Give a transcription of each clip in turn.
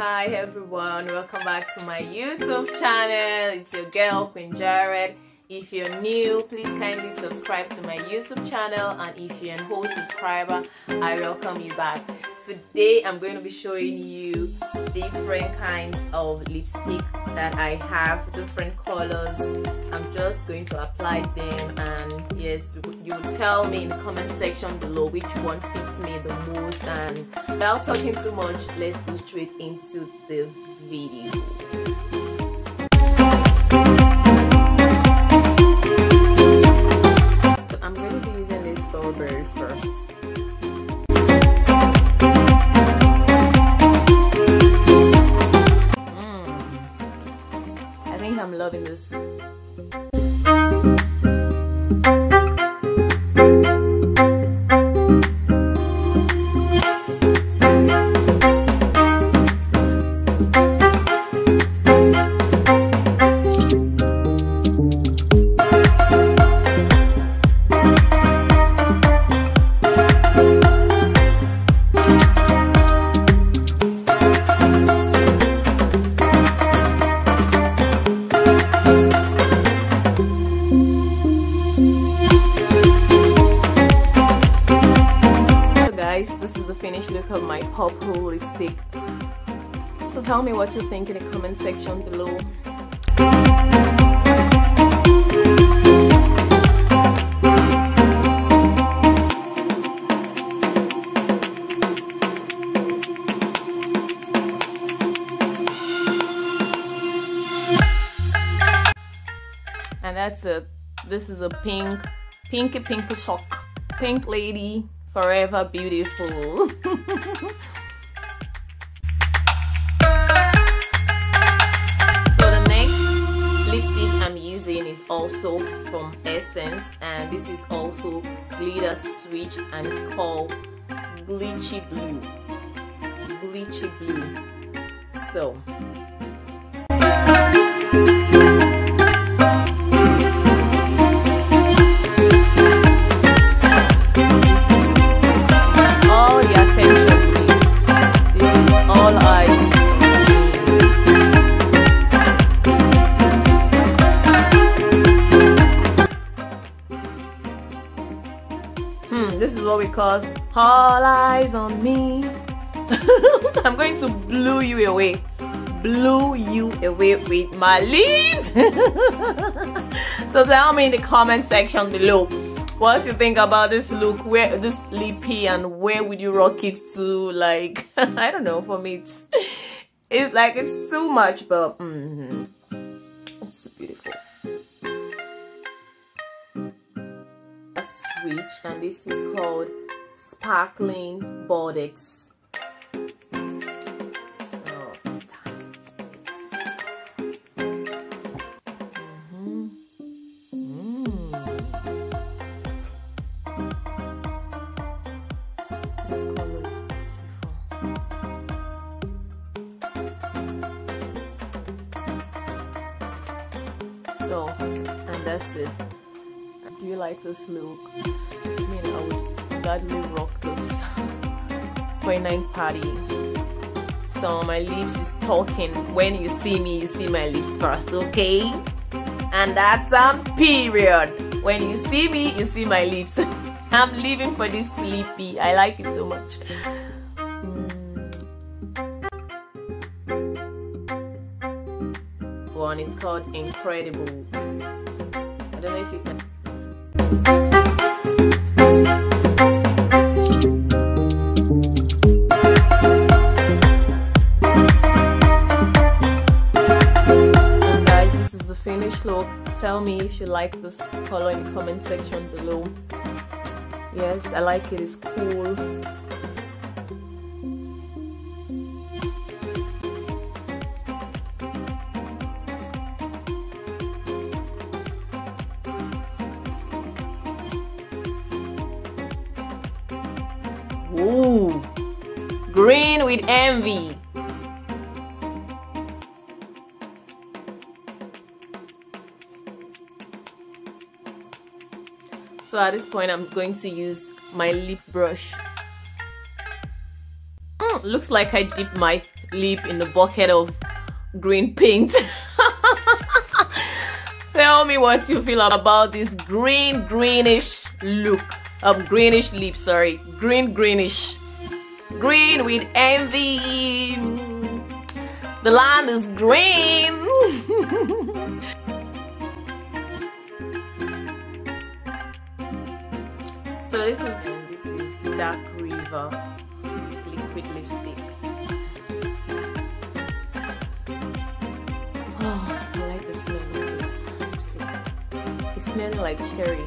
Hi everyone, welcome back to my YouTube channel. It's your girl Queen Jaret. If you're new, please kindly subscribe to my YouTube channel and if you're an old subscriber, I welcome you back. Today I'm going to be showing you different kinds of lipstick that I have, different colors. I'm just going to apply them and yes, you tell me in the comment section below which one fits me the most and without talking too much, let's go straight into the video. I'm loving this. Is the finished look of my purple lipstick. So tell me what you think in the comment section below. And that's it. This is a pink pinky pinky sock. Pink lady forever beautiful. so the next lipstick I'm using is also from Essence and this is also glitter switch and it's called glitzy blue glitzy blue so this is what we call all eyes on me. I'm going to blow you away. Blow you away with my lips. So tell me in the comment section below what you think about this look where this lippy and where would you rock it to? Like i don't know for me it's it's like it's too much but mm it's beautiful and this is called sparkling Bordex. So, mm-hmm. and that's it do you like this look I mean I would gladly rock this 29 party. So my lips is talking. When you see me you see my lips first okay? And that's a period. When you see me you see my lips. I'm living for this sleepy. I like it so much. Mm. One it's called incredible. I don't know if you can look. Tell me if you like this color in the comment section below. Yes i like it it's cool Ooh, green with envy. So at this point, I'm going to use my lip brush. Mm, looks like I dipped my lip in a bucket of green paint. Tell me what you feel about this green greenish look. Um, greenish lip, sorry. Green greenish. Green with envy. The land is green. so this is this is Dark River liquid lipstick. Smells like cherry.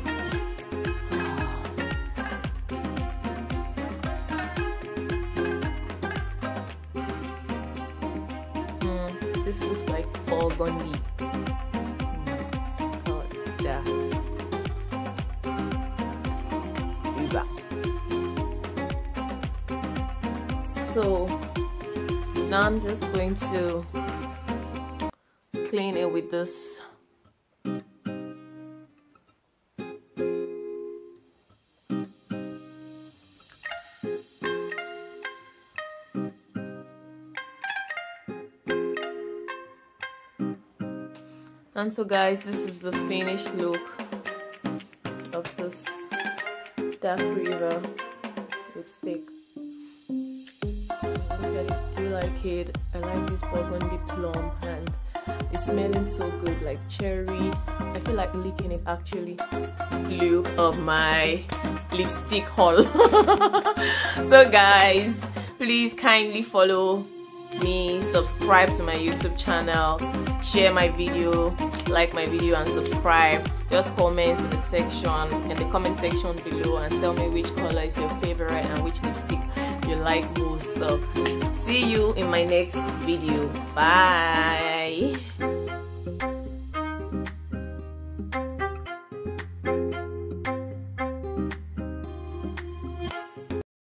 Hmm, this looks like. Yeah. So now I'm just going to clean it with this and so guys this is the finished look of this dark river lipstick. I do like it. I like this burgundy plum and it's smelling so good like cherry. I feel like licking it actually. Look of my lipstick haul. So guys please kindly follow me subscribe to my youtube channel share my video like my video and subscribe. Just comment in the section in the comment section below and tell me which color is your favorite and which lipstick you like most. So see you in my next video. Bye